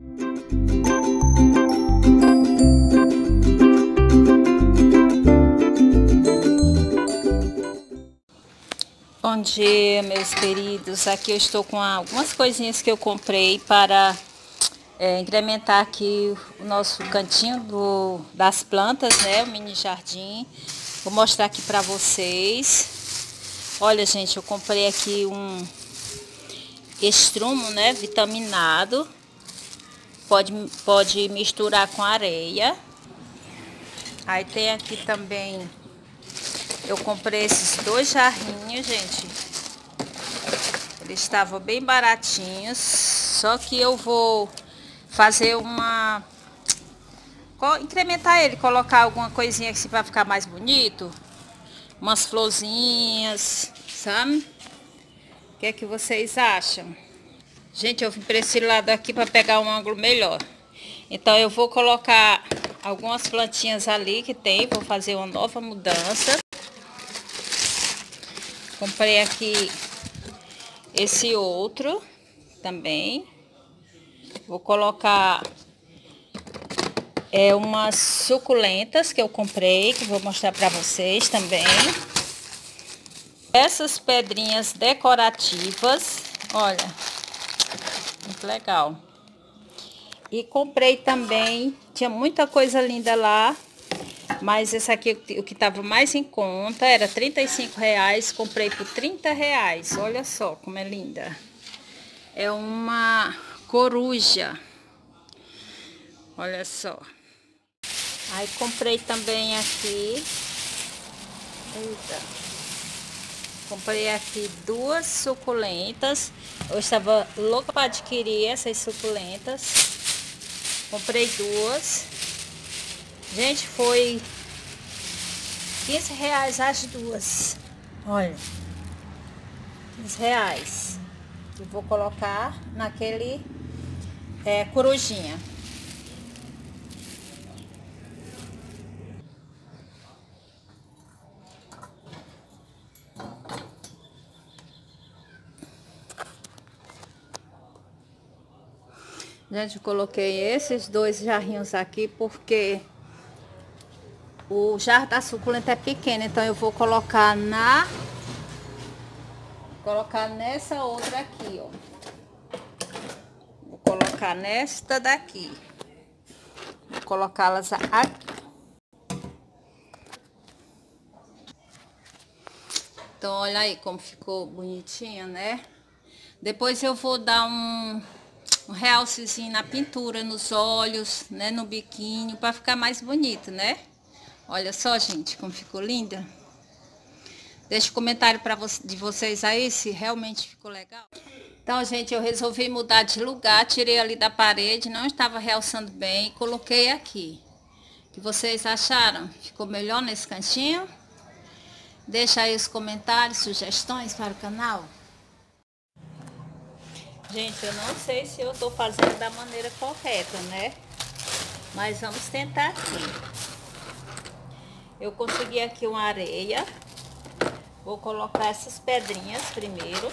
Bom dia, meus queridos. Aqui eu estou com algumas coisinhas que eu comprei para é, incrementar aqui o nosso cantinho do, das plantas, né? O mini jardim. Vou mostrar aqui para vocês. Olha, gente, eu comprei aqui um estrumo, né? Vitaminado. Pode, pode misturar com areia. Aí tem aqui também eu comprei esses dois jarrinhos, gente. Eles estavam bem baratinhos. Só que eu vou fazer uma... Incrementar ele, colocar alguma coisinha assim para ficar mais bonito. Umas florzinhas, sabe? O que é que vocês acham? Gente, eu vim para esse lado aqui para pegar um ângulo melhor. Então eu vou colocar algumas plantinhas ali que tem, vou fazer uma nova mudança. Comprei aqui esse outro também. Vou colocar é, umas suculentas que eu comprei, que vou mostrar para vocês também. Essas pedrinhas decorativas, olha, muito legal. E comprei também, tinha muita coisa linda lá, mas esse aqui, o que estava mais em conta, era 35 reais. Comprei por 30 reais. Olha só como é linda. É uma coruja. Olha só. Aí comprei também aqui. Eita. Comprei aqui duas suculentas. Eu estava louca para adquirir essas suculentas. Comprei duas. Gente, foi 15 reais as duas. Olha. 15 reais. E vou colocar naquele é, corujinha. Gente, coloquei esses dois jarrinhos aqui porque o jarro da suculenta é pequeno, então eu vou colocar na... Colocar nessa outra aqui, ó. Vou colocar nesta daqui. Vou colocá-las aqui. Então, olha aí como ficou bonitinho, né? Depois eu vou dar um, um realcezinho na pintura, nos olhos, né? No biquinho, para ficar mais bonito, né? Olha só, gente, como ficou linda. Deixa um comentário para vo de vocês aí se realmente ficou legal. Então, gente, eu resolvi mudar de lugar, tirei ali da parede, não estava realçando bem e coloquei aqui. O que vocês acharam? Ficou melhor nesse cantinho? Deixa aí os comentários, sugestões para o canal. Gente, eu não sei se eu estou fazendo da maneira correta, né? Mas vamos tentar aqui. Eu consegui aqui uma areia. Vou colocar essas pedrinhas primeiro.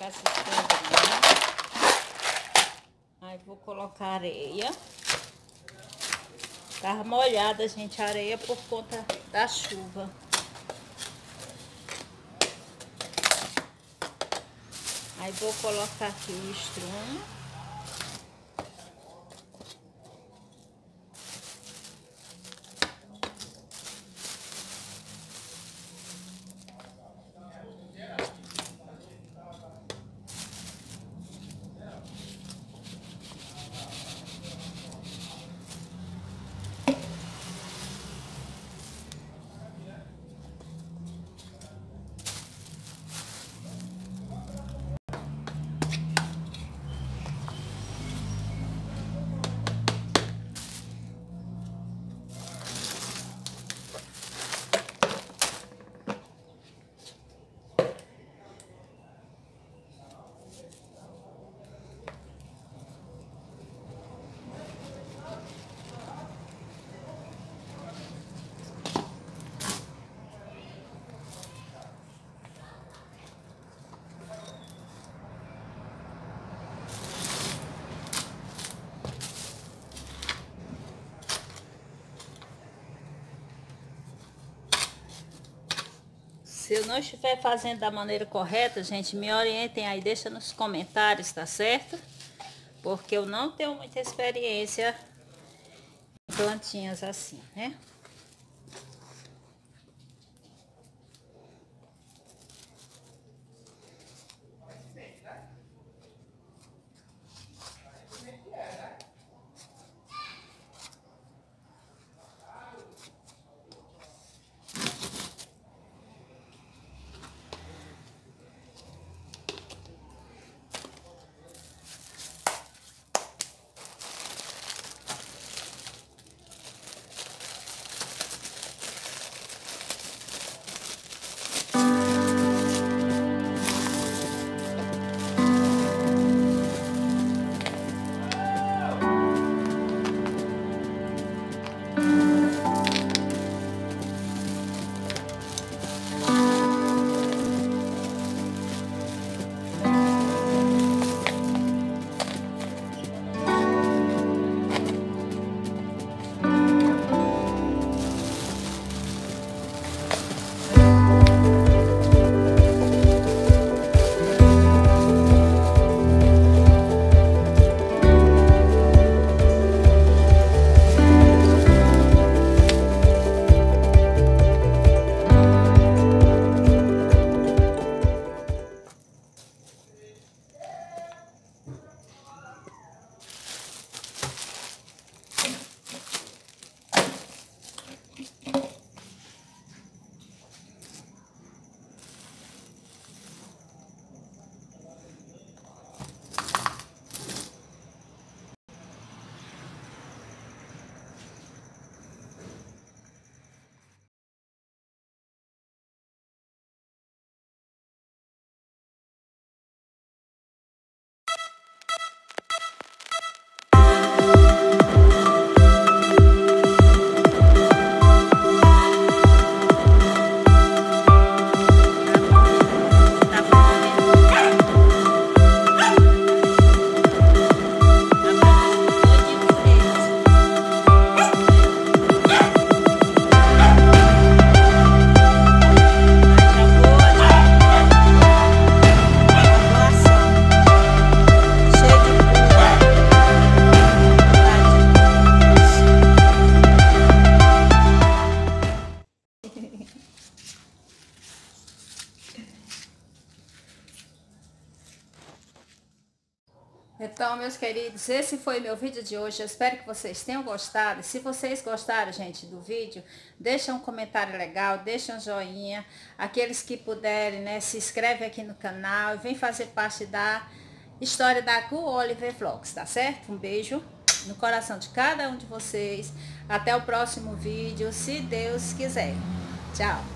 Essas pedrinhas. Aí vou colocar areia. Tava molhada, gente, a areia por conta da chuva. Aí vou colocar aqui o estrumo. Se eu não estiver fazendo da maneira correta, gente, me orientem aí, deixa nos comentários, tá certo? Porque eu não tenho muita experiência em plantinhas assim, né? Então, meus queridos, esse foi meu vídeo de hoje. Eu espero que vocês tenham gostado. Se vocês gostaram, gente, do vídeo, deixa um comentário legal, deixa um joinha. Aqueles que puderem, né, se inscreve aqui no canal e vem fazer parte da história da Gu Oliver Vlogs, tá certo? Um beijo no coração de cada um de vocês. Até o próximo vídeo, se Deus quiser. Tchau!